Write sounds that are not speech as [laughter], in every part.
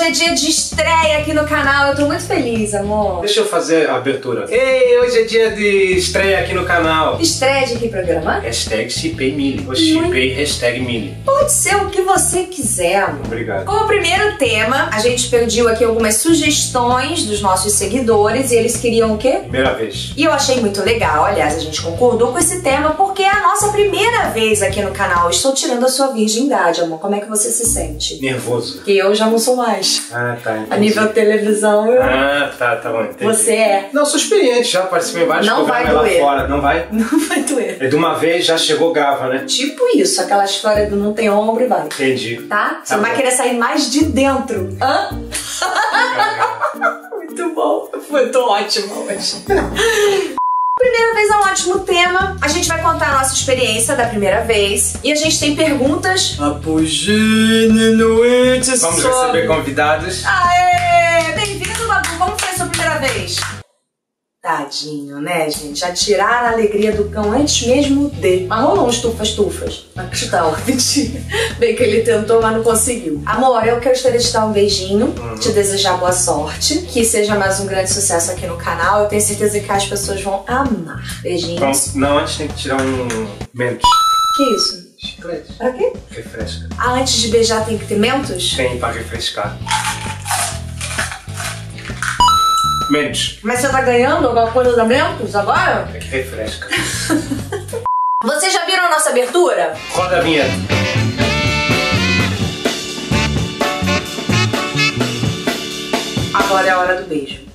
hoje é dia de estreia aqui no canal. Eu tô muito feliz, amor. Deixa eu fazer a abertura. Ei, hoje é dia de estreia aqui no canal. Estreia de que programa? Hashtag chipei Mili. Ou chipei hashtag Mili. Pode ser o que você quiser, amor. Obrigado. Como primeiro tema, a gente pediu aqui algumas sugestões dos nossos seguidores e eles queriam o quê? Primeira vez. E eu achei muito legal, aliás, a gente concordou com esse tema porque é a nossa primeira vez aqui no canal. Estou tirando a sua virgindade, amor. Como é que você se sente? Nervoso. Que eu já não sou mais. Ah, tá. Entendi. A nível televisão, eu... Ah, tá, tá bom. Entendi. você é. Não, sou experiente, já participei em vários Não vai programas lá doer. fora. Não vai? [laughs] Não vai doer. É de uma vez, já chegou grava, né? Tipo isso, aquela história do não tem ombro e vai. Entendi. Tá? Você Tá vai bom. querer sair mais de dentro. Hã? [laughs] Muito bom. Foi tô ótimo hoje. [laughs] Primeira vez é um ótimo tema. A gente vai contar a nossa experiência da primeira vez. E a gente tem perguntas. Apogênio noite Vamos receber convidados. Aê! Bem-vindo, Babu. Como foi a sua primeira vez? Tadinho, né, gente? Já tiraram a alegria do cão antes mesmo de. Mas rolou uns tufas-tufas. Na questão, [laughs] mentira. Bem que ele tentou, mas não conseguiu. Amor, eu gostaria de te dar um beijinho, te desejar boa sorte, que seja mais um grande sucesso aqui no canal. Eu tenho certeza que as pessoas vão amar. Beijinhos. Vamos, não, antes tem que tirar um mentos. Que isso? Chiclete. Pra quê? Refresca. Ah, antes de beijar tem que ter mentos? Tem pra refrescar. Mentos. Mas você tá ganhando alguma coisa da mentos agora? É que refresca. [laughs] Vocês já viram a nossa abertura? Roda a vinheta. Agora é a hora do beijo.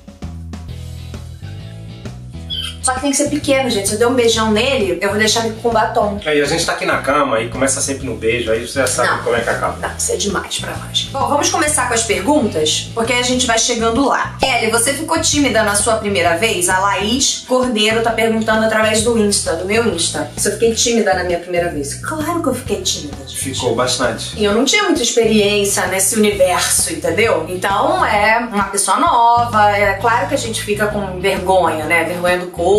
Só que tem que ser pequeno, gente. Se eu der um beijão nele, eu vou deixar ele com batom. Aí a gente tá aqui na cama e começa sempre no beijo, aí você já sabe Não. como é que acaba. Não, isso é demais pra nós. Bom, vamos começar com as perguntas, porque aí a gente vai chegando lá. Kelly, você ficou tímida na sua primeira vez? A Laís Cordeiro tá perguntando através do Insta, do meu Insta. Se eu fiquei tímida na minha primeira vez. Claro que eu fiquei tímida. gente. Ficou bastante. E eu não tinha muita experiência nesse universo, entendeu? Então é uma pessoa nova, é claro que a gente fica com vergonha, né? Vergonha do corpo,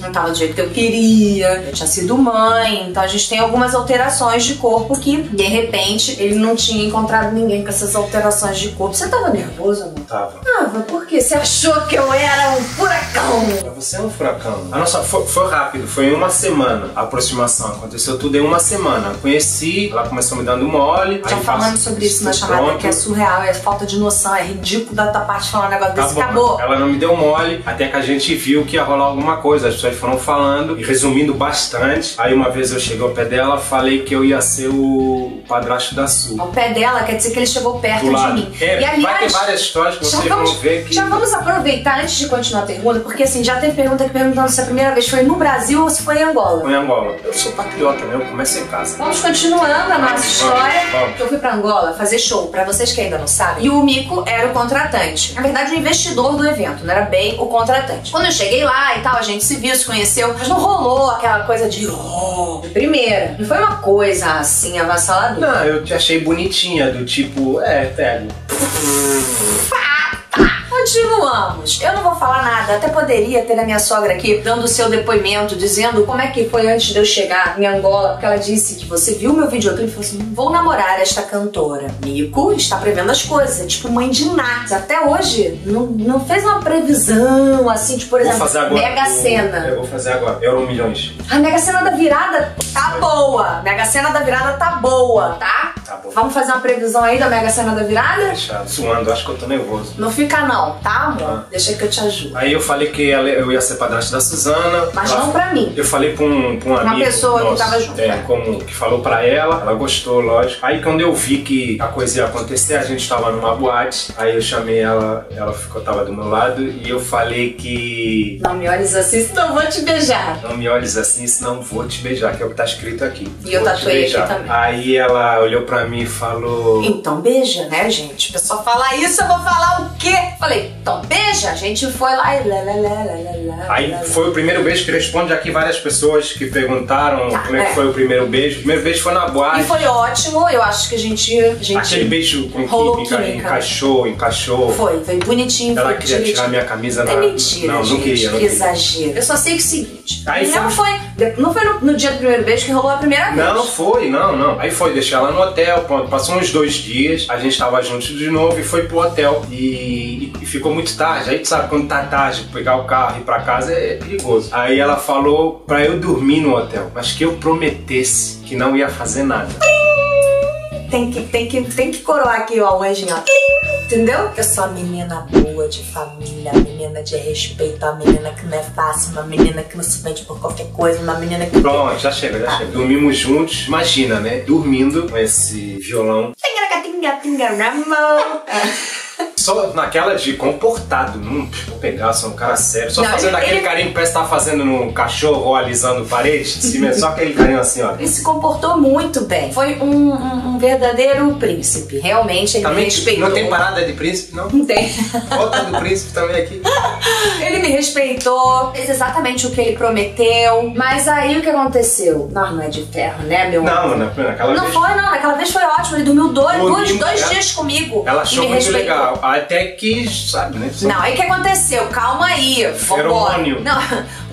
não tava do jeito que eu queria, eu tinha sido mãe, então a gente tem algumas alterações de corpo que, de repente, ele não tinha encontrado ninguém com essas alterações de corpo. Você tava nervoso, amor? Tava. Tava, por quê? Você achou que eu era um furacão? Você é um furacão. A nossa foi, foi rápido, foi em uma semana a aproximação. Aconteceu tudo em uma semana. Conheci, ela começou me dando mole. Já falando sobre isso na chamada, pronto. que é surreal, é falta de noção, é ridículo da tua parte falar um negócio Tá desse. bom. Acabou. Ela não me deu mole, até que a gente viu que ia rolar alguma coisa. As pessoas foram falando e resumindo bastante. Aí uma vez eu cheguei ao pé dela, falei que eu ia ser o padrasto da Su. Ao pé dela quer dizer que ele chegou perto de mim. É, e aliás, vai ter várias histórias que vocês vamos, vão ver que. já vamos aproveitar antes de continuar a pergunta, porque assim, já teve pergunta que perguntando se a primeira vez foi no Brasil ou se foi em Angola. Foi em Angola. Eu sou patriota, né? Eu começo em casa. Vamos continuando a nossa história. vamos. Eu fui pra Angola fazer show, pra vocês que ainda não sabem. E o Mico era o contratante. Na verdade, o investidor do evento, não era bem o contratante. Quando eu cheguei lá e tal, gente se viu, se conheceu, mas não rolou aquela coisa de oh, de primeira. Não foi uma coisa assim avassaladora. Não, eu te achei bonitinha, do tipo, é, pego. Continuamos. Eu não vou falar nada, até poderia ter a minha sogra aqui dando o seu depoimento, dizendo como é que foi antes de eu chegar em Angola, porque ela disse que você viu meu videoclipe e falou assim: vou namorar esta cantora. Mico está prevendo as coisas, é tipo mãe de Nath. Até hoje não, não fez uma previsão assim, tipo, por Vou exemplo, fazer agora. Mega Sena. Eu vou fazer agora. Euro milhões. A Mega Sena da virada tá boa. Mega Sena da virada tá boa, tá? Tá bom. Vamos fazer uma previsão aí da Mega Sena da virada? Deixa suando, acho que eu tô nervoso. Não fica não, tá, amor? Tá. Deixa que eu te ajudo. Aí eu falei que ela- eu ia ser padrasto da Suzana. Mas Ela- não pra mim. Eu falei pra um, pra um amigo. pessoa que nosso, tava junto, É, né? como que falou pra ela, ela gostou, lógico. Aí quando eu vi que a coisa ia acontecer, a gente tava numa boate. Aí eu chamei ela, ela ficou, tava do meu lado e eu falei que. Não me olhes assim, senão eu vou te beijar. Não me olhes assim, senão vou te beijar, que é o que tá escrito aqui. E eu tatuei aqui também. Aí ela olhou pra mim e falou. Então beija, né, gente? A pessoa fala isso, eu vou falar o quê? Falei, então beija. A gente foi lá e lá, lá, lá, lá, lá, Aí foi o primeiro beijo que responde aqui várias pessoas que perguntaram Tá, como é que é. foi o primeiro beijo. O primeiro beijo foi na boate. E foi ótimo, eu acho que a gente. A gente Aquele beijo com rolou química, química. encaixou, encaixou. Foi, foi bonitinho, Ela foi queria direitinho. tirar minha camisa na. É mentira, Não, gente, não queria, não que queria. exagero. Eu só sei que é o seguinte. Aí não foi, não foi no, no dia do primeiro beijo que rolou a primeira vez. Não, foi, não, não. Aí foi, deixei ela no hotel, pronto. Passou uns dois dias, a gente tava juntos de novo e foi pro hotel. E, e ficou muito tarde. Aí tu sabe, quando tá tarde, pegar o carro e ir pra casa é perigoso. Aí ela falou pra eu dormir no hotel, mas que eu prometesse que não ia fazer nada. Tem que, tem que, tem que coroar aqui ó, o anjinho, ó. Entendeu? Eu sou a menina boa de família, a menina de respeito, a menina que não é fácil, uma menina que não se vende por qualquer coisa, uma menina que. Pronto, já chega, já chega. Dormimos juntos, imagina, né? Dormindo com esse violão. [laughs] Só naquela de comportado, não vou pegar, sou um cara sério. Só Não, fazendo ele- aquele ele- carinho que parece que tá fazendo no cachorro ou alisando parede cima, é só aquele carinho assim, ó. Ele se comportou muito bem. Foi um, um- um verdadeiro príncipe. Realmente, ele me Também respeitou. não tem parada de príncipe, não? Não tem. Bota do príncipe também aqui. [laughs] Ele me respeitou, fez exatamente o que ele prometeu. Mas aí o que aconteceu? Nós não é de ferro, né, meu Não, amor? na- naquela Não vez. foi, não. Naquela vez foi ótimo. Ele dormiu dois, dois, dois dias comigo. Ela achou muito respeitou. legal. Até que, sabe, né? Não, aí o que aconteceu? Calma aí, vambora. Feromônio. Não,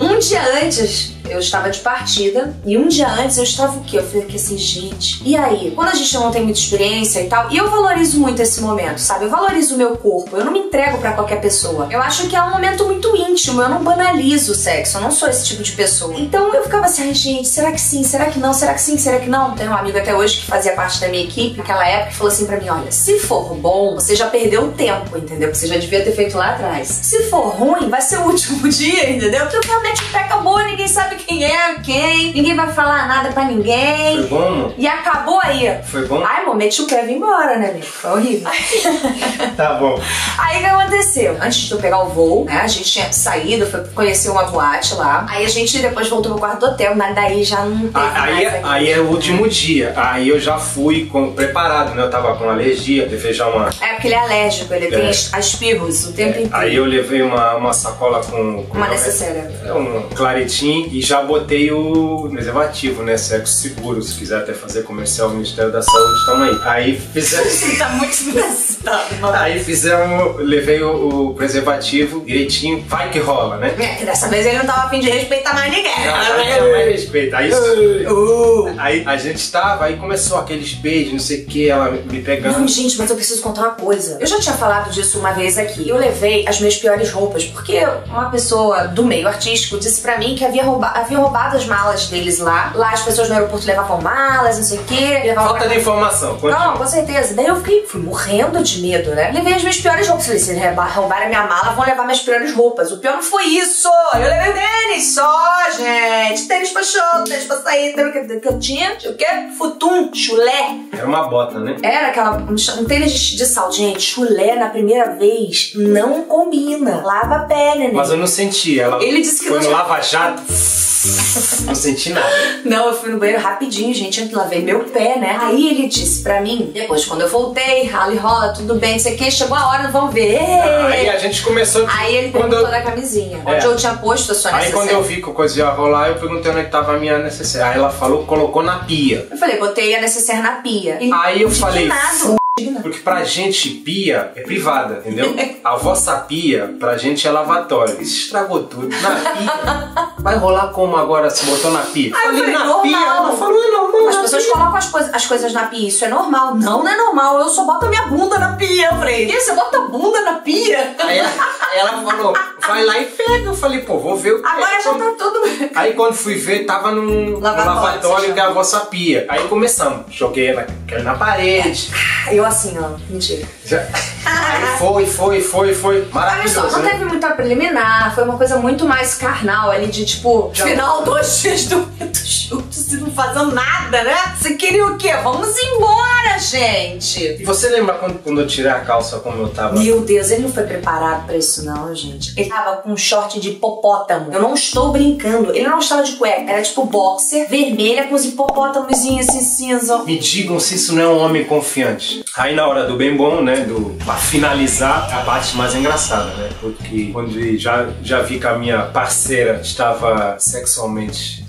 [laughs] um dia antes eu estava de partida e um dia antes eu estava o quê? Eu falei assim, gente, e aí? Quando a gente não tem muita experiência e tal, e eu valorizo muito esse momento, sabe? Eu valorizo o meu corpo, eu não me entrego pra qualquer pessoa. Eu acho que é um momento muito íntimo, eu não banalizo o sexo, eu não sou esse tipo de pessoa. Então eu ficava assim, ai gente, será que sim? Será que não? Será que sim? Será que não? Tem um amigo até hoje que fazia parte da minha equipe naquela época que falou assim pra mim, olha, se for bom, você já perdeu o tempo, entendeu? Que você já devia ter feito lá atrás. Se for ruim, vai ser o último [laughs] dia, entendeu? Porque realmente o pé acabou, ninguém sabe quem é quem, ninguém vai falar nada pra Foi ninguém. bom, amor? E acabou aí. Foi bom? Ai, amor, meti o pé e vim embora, né, amigo? Foi horrível. [laughs] Tá bom. Aí o que aconteceu? Antes de eu pegar o voo, né? A gente tinha saído, foi conhecer uma boate lá. Aí a gente depois voltou pro quarto do hotel, mas daí já não teve Ah, Aí, mais. é- aí é o último dia. Aí eu já fui com, preparado, né? Eu tava com alergia, levei já uma. É porque ele é alérgico, ele tem É. as espirros o tempo inteiro. Aí eu levei uma, uma sacola com. com Uma necessaire. É um claretim e já botei o preservativo, né? Sexo seguro. Se quiser até fazer comercial, o Ministério da Saúde, tamo aí. Aí fizemos. [laughs] Tá muito mano. Aí fizemos, levei o, o preservativo direitinho, vai que rola, né? É, que dessa vez ele não tava afim de respeitar mais ninguém. Não, mais respeito. Aí, Uh. aí a gente tava, aí começou aqueles beijos, não sei o que, ela me pegando. Não, gente, mas eu preciso contar uma coisa. Eu já tinha falado disso uma vez aqui. Eu levei as minhas piores roupas, porque uma pessoa do meio artístico disse pra mim que havia, rouba havia roubado as malas deles lá. Lá as pessoas no aeroporto levavam malas, não sei o quê. Levavam Falta de informação. continua. Não, com certeza. Daí eu fiquei, fui morrendo de medo, né? Levei as minhas piores roupas. Falei, se roubar- roubarem a minha mala, vão levar minhas piores roupas. O pior não foi isso. Eu levei tênis só, gente. Tênis pra show, tênis pra sair. Tênis que, que eu tinha, o quê? Futum, chulé. Era uma bota, né? Era aquela, um, tênis de, de sal. Gente, chulé na primeira vez não combina. Lava a pele, né? Mas eu não senti. Ela Ele disse que foi não- no Lava Jato. Não senti nada. Não, eu fui no banheiro rapidinho, gente, antes lavei meu pé, né? Aí ele disse pra mim, depois, quando eu voltei, rala e rola, tudo bem, não sei o que, chegou a hora, vamos ver. Aí a gente começou. Aí ele perguntou eu, da camisinha, É. onde eu tinha posto a sua Aí necessaire. quando eu vi que a coisa ia rolar, eu perguntei onde é tava a minha necessária. Aí ela falou, colocou na pia. Eu falei, botei a necessaire na pia. Ele, Aí eu falei. Porque pra gente pia é privada, entendeu? [laughs] A vossa pia, pra gente é lavatório. Isso estragou tudo. Na pia. Vai rolar como agora se botou na pia? Aí eu falei, na normal. pia. Ela falou, é normal. As na pessoas pia. colocam as, coisas- as coisas na pia, isso é normal. Não, não é normal, eu só boto a minha bunda na pia. Eu falei, que? Você bota a bunda na pia? Aí ela, ela falou, vai lá e pega. Eu falei, pô, vou ver o que Agora é. já tá tudo... [laughs] Aí quando fui ver, tava num Lavatório, lavatório que é a vossa pia. Aí começamos. Joguei ela caiu na parede. Eu assim, ó, mentira. Já- Aí foi, foi, foi, foi. Olha só, Maravilhoso, não né? teve muita preliminar, foi uma coisa muito mais carnal ali, de tipo, Já- final [laughs] dois dias do juntos e não fazendo nada, né? Você queria o quê? Vamos embora, gente! E você lembra quando, quando eu tirei a calça como eu tava? Meu Deus, ele não foi preparado pra isso não, gente. Ele tava com um short de hipopótamo. Eu não estou brincando. Ele não estava de cueca, era tipo boxer, vermelha com os hipopótamozinhos assim cinza. Me digam se isso não é um homem confiante. Aí na hora do bem bom, né, do pra finalizar, a parte mais engraçada, né? Porque quando já, já vi que a minha parceira estava sexualmente...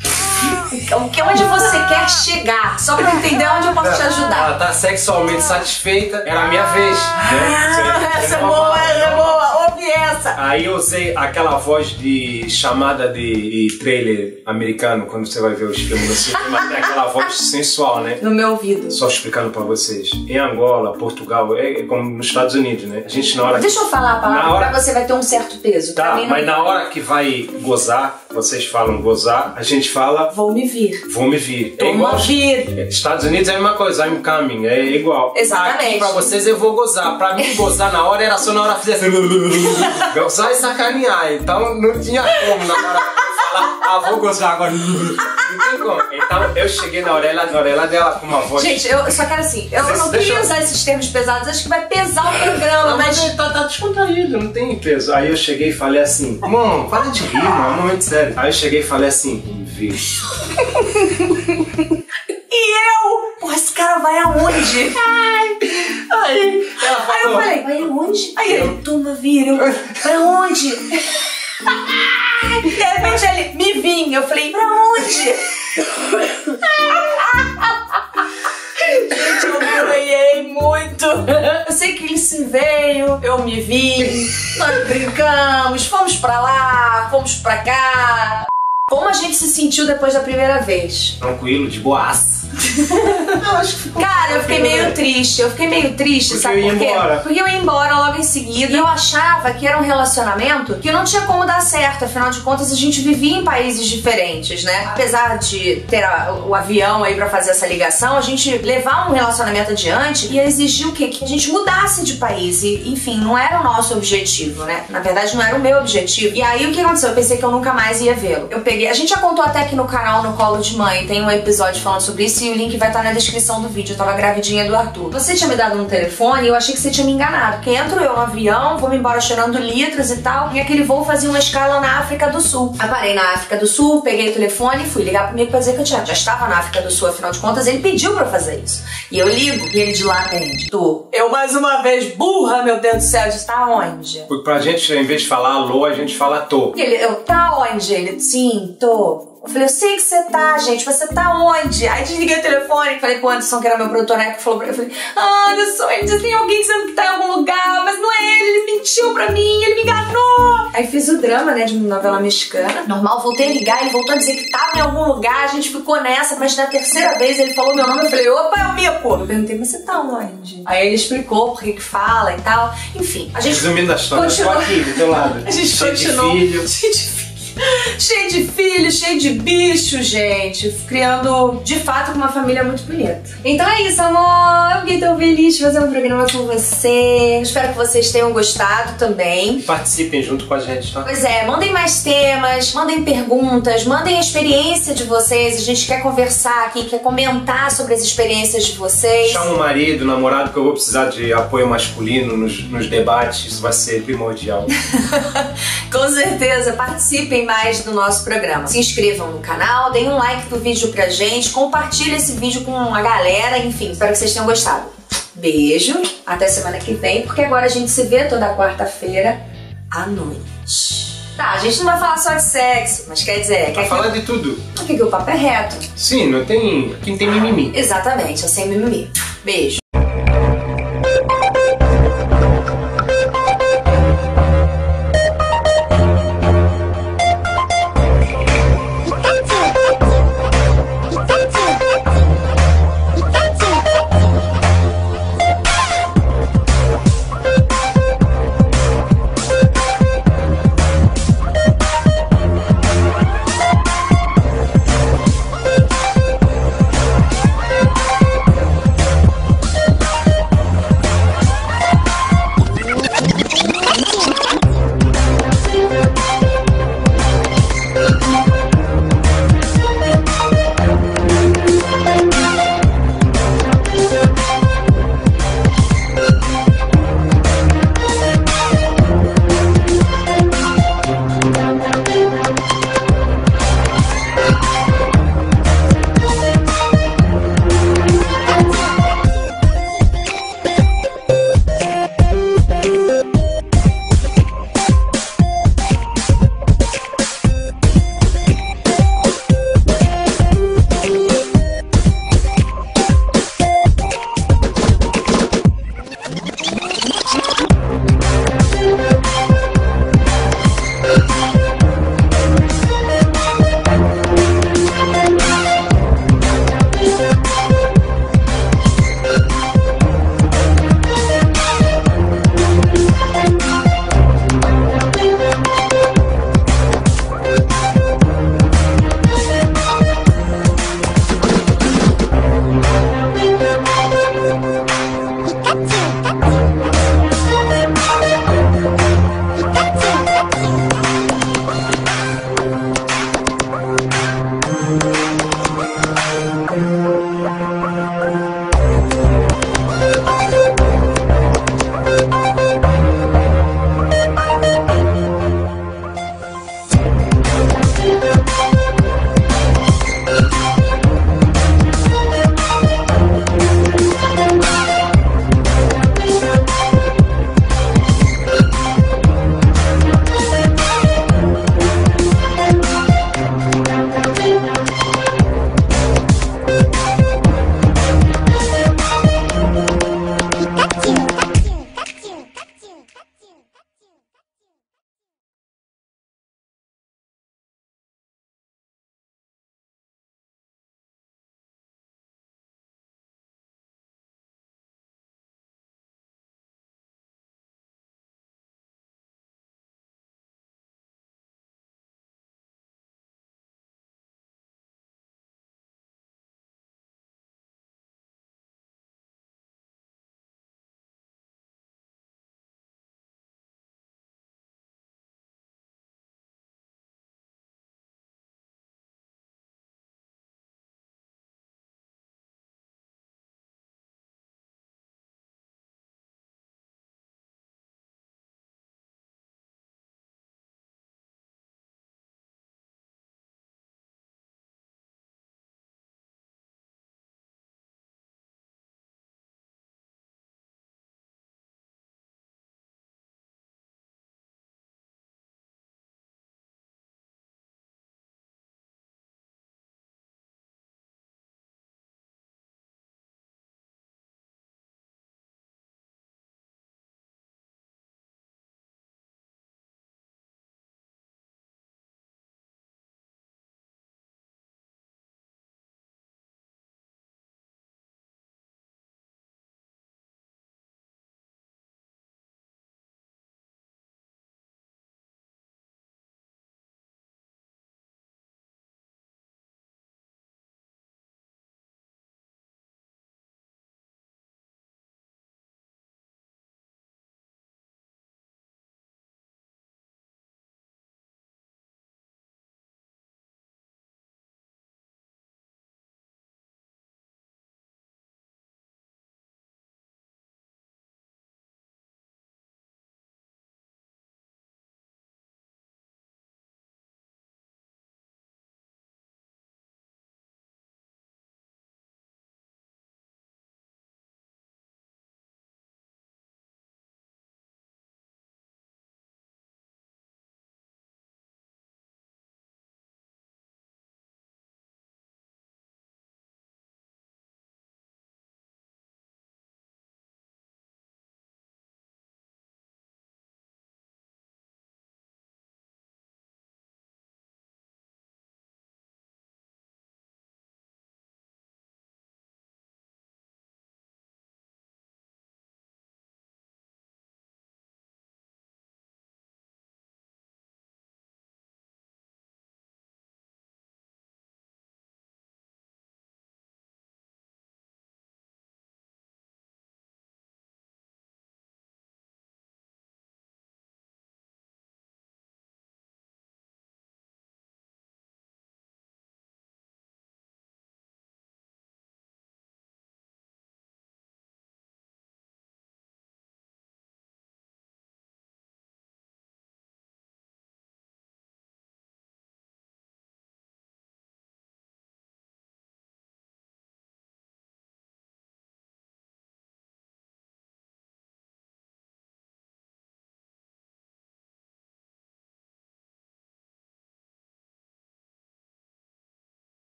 O que onde você quer chegar? Só pra entender onde eu posso te ajudar. Ela tá sexualmente satisfeita, era a minha vez, né? Ah, essa é boa, essa é boa. Essa. Aí eu usei aquela voz de chamada de, de trailer americano, quando você vai ver os filmes no cinema, tem aquela [laughs] voz sensual, né? No meu ouvido. Só explicando pra vocês. Em Angola, Portugal, é, é como nos Estados Unidos, né? A gente na hora. Deixa eu falar a palavra, hora- pra você vai ter um certo peso. Tá, mas na hora que vai gozar, vocês falam gozar, a gente fala Vou me vir. vou me vir. É Toma igual. vir. Estados Unidos é a mesma coisa, I'm coming, é igual. Exatamente. Aqui pra vocês eu vou gozar. Pra mim, gozar na hora era só na hora que fizesse. Gozar e sacanear. Então não tinha como na hora falar, ah, vou gozar agora. Não tem como. Então eu cheguei na orelha, na orelha dela com uma voz. Gente, eu só quero assim, eu não queria eu- usar esses termos pesados, acho que vai pesar o programa, Não, mas mas. ele tá, tá descontraído, não tem peso. Aí eu cheguei e falei assim, mano, para de rir, mano, é um momento sério. Aí eu cheguei e falei assim, vi. E eu? Porra, esse cara vai aonde? Ai. Aí ela Aí eu falei, vai aonde? Aí Eu- ele, toma vir, eu, pra onde? De repente ele, me vim, eu falei, pra onde? Gente, eu ganhei muito. Eu sei que ele se veio, eu me vim, nós brincamos, fomos pra lá, fomos pra cá. Como a gente se sentiu depois da primeira vez? tranquilo, de boaça. [laughs] eu acho que ficou Cara, eu fiquei meio né? triste. Eu fiquei meio triste, Porque sabe eu ia por quê? embora. Porque eu ia embora logo em seguida. E eu achava que era um relacionamento que não tinha como dar certo. Afinal de contas, a gente vivia em países diferentes, né? Apesar de ter a- o avião aí pra fazer essa ligação, a gente levar um relacionamento adiante ia exigir o quê? Que a gente mudasse de país. E, enfim, não era o nosso objetivo, né? Na verdade, não era o meu objetivo. E aí, o que aconteceu? Eu pensei que eu nunca mais ia vê-lo. Eu peguei... A gente já contou até aqui no canal, no Colo de Mãe, tem um episódio falando sobre isso e o link vai estar na descrição do vídeo. Eu tava gravidinha do Arthur. Você tinha me dado um telefone e eu achei que você tinha me enganado. Porque entro eu no avião, vou me embora cheirando litros e tal. E aquele voo fazia uma escala na África do Sul. Eu parei na África do Sul, peguei o telefone e fui ligar pro amigo pra dizer que eu tinha, já estava na África do Sul, afinal de contas, ele pediu pra eu fazer isso. E eu ligo e ele de lá atende. Tô. Eu mais uma vez, burra, meu Deus do céu, de estar onde? Porque pra gente, em vez de falar alô, a gente fala tô. E ele, eu, tá onde? Ele, sim, tô. Eu falei, eu sei que você tá, gente, você tá onde? Aí desliguei o telefone, falei pro Anderson, que era meu produtor, né, que falou pra mim, eu falei, Anderson, ele disse, tem alguém dizendo que tá em algum lugar, mas não é ele, ele mentiu pra mim, ele me enganou. Aí fiz o drama, né, de uma novela mexicana. Normal, voltei a ligar, ele voltou a dizer que tava em algum lugar, a gente ficou nessa, mas na terceira vez ele falou meu nome, eu falei, opa, é o Mico. Eu perguntei, mas você tá onde? Aí ele explicou por que que fala e tal. Enfim, a gente Resumindo a história, tô Continua. aqui do teu lado. [laughs] a gente cheio continuou. de filho. Cheio de filho. [laughs] Cheio de filho, cheio de bicho, gente. Criando, de fato, uma família muito bonita. Então é isso, amor. Eu fiquei tão feliz de fazer um programa com você. Espero que vocês tenham gostado também. Participem junto com a gente, tá? Pois é, mandem mais temas, mandem perguntas, mandem a experiência de vocês. A gente quer conversar aqui, quer comentar sobre as experiências de vocês. Chama o marido, o namorado, que eu vou precisar de apoio masculino nos, nos debates. Isso vai ser primordial. [laughs] Com certeza, participem mais do nosso programa. Se inscrevam no canal, deem um like pro vídeo pra gente, compartilhem esse vídeo com a galera, enfim, espero que vocês tenham gostado. Beijo, até semana que vem, porque agora a gente se vê toda quarta-feira à noite. Tá, a gente não vai falar só de sexo, mas quer dizer, Vai quer falar de tudo. que, que o papo é reto. Sim, não tem. Não tem mimimi. Exatamente, é sem mimimi. Beijo.